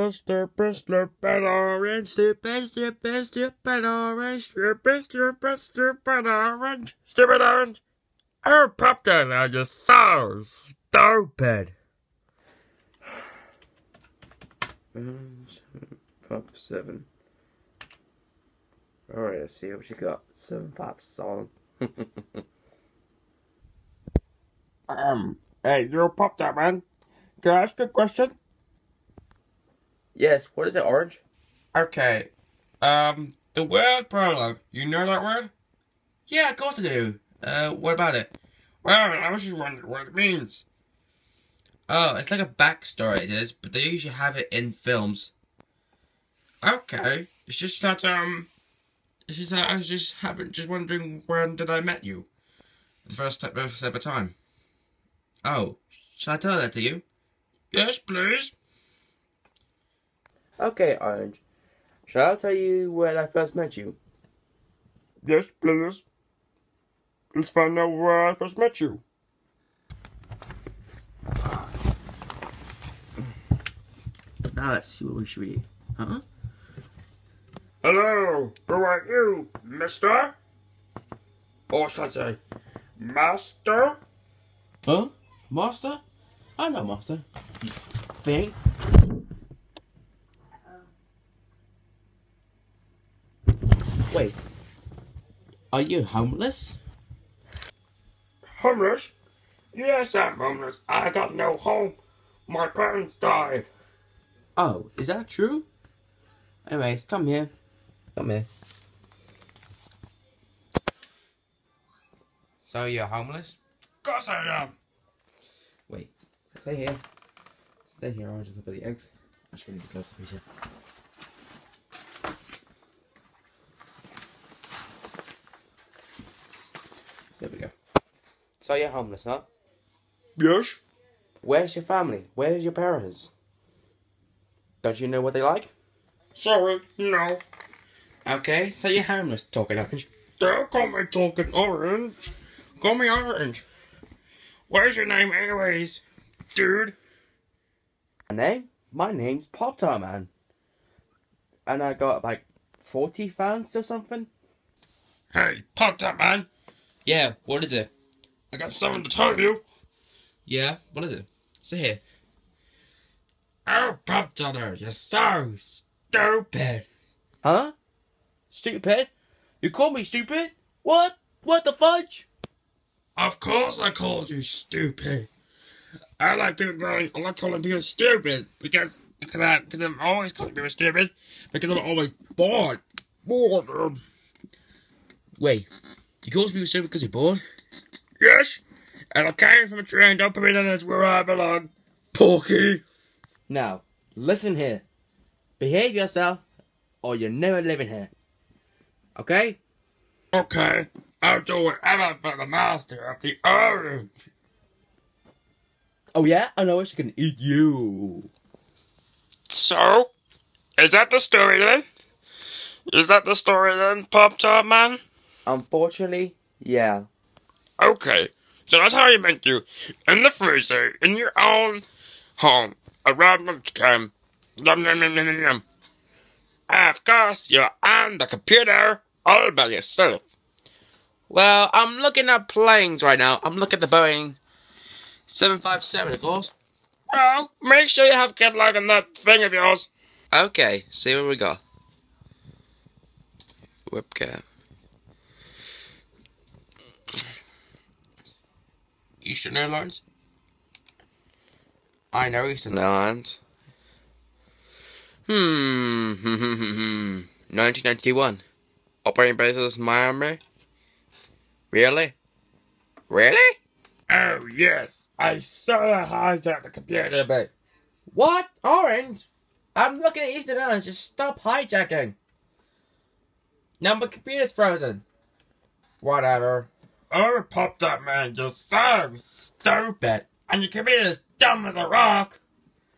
Stupid, stupid orange, stupid, stupid, stupid orange, stupid, stupid, stupid orange, stupid orange. Oh, Popton, are you so stupid? Five seven. Alright, let's see what you got. Seven five seven. Um, hey, you popped up, man. Can I ask a question? Yes, what is it, orange? Okay. Um, the word prologue. You know that word? Yeah, of course I do. Uh, what about it? Well, I was just wondering what it means. Oh, it's like a backstory, it is, but they usually have it in films. Okay. It's just that, um, It's just that I was just having, just wondering when did I met you? The first, ti- first ever time. Oh, shall I tell that to you? yes, please. Okay, orange. Shall I tell you when I first met you? Yes, please. Let's find out where I first met you. Now let's see what we should read. Huh? Hello, who are you, mister? Or should I say, master? Huh? Master? I'm not master. Thing? Wait. Are you homeless? Homeless? Yes, I'm homeless. I got no home. My parents died. Oh, is that true? Anyways, come here. Come here. So you're homeless? Of course I am. Wait. Stay here. Stay here, top of the eggs. I'll show you the close picture. There we go. So you're homeless, huh? Yes? Where's your family? Where's your parents? Don't you know what they like? Sorry, no. Okay, so you're homeless, talking orange. Don't call me talking orange. Call me orange. Where's your name anyways, dude? My name? My name's Pop Tart Man. And I got like 40 fans or something. Hey, Pop Tart Man. Yeah, what is it? I got something to tell you. Yeah, what is it? Say here. Oh, Pop Tartar, you're so stupid. Huh? Stupid? You call me stupid? What? What the fudge? Of course I called you stupid. I like people calling, I like calling people stupid because because I because I'm always calling people stupid because I'm always bored. Bored. Wait, you call people stupid because you're bored? Yes. And I came from a train. Don't put me down as where I belong. Porky. Now, listen here. Behave yourself or you're never living here. Okay? Okay. I'll do whatever for the master of the orange. Oh yeah? I know she can eat you. So, is that the story then? Is that the story then, Pop Tart Man? Unfortunately, yeah. Okay, so that's how you meant you in the freezer in your own home around lunchtime. Yum yum yum yum yum. yum. Of course, you're on the computer all by yourself. Well, I'm looking at planes right now. I'm looking at the Boeing 757, of course. Well, make sure you have good luck on that thing of yours. Okay, see what we got. Webcam. Eastern Airlines? I know Eastern Airlines. Hmm. 1991. Operating bases Miami. Really? Really? Oh yes, I saw you hijack the computer, but What? Orange? I'm looking at Eastern Airlines. Just stop hijacking. Now my computer's frozen. Whatever. Oh, Pop Tart Man, you're so stupid, and your as dumb as a rock.